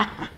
Ah.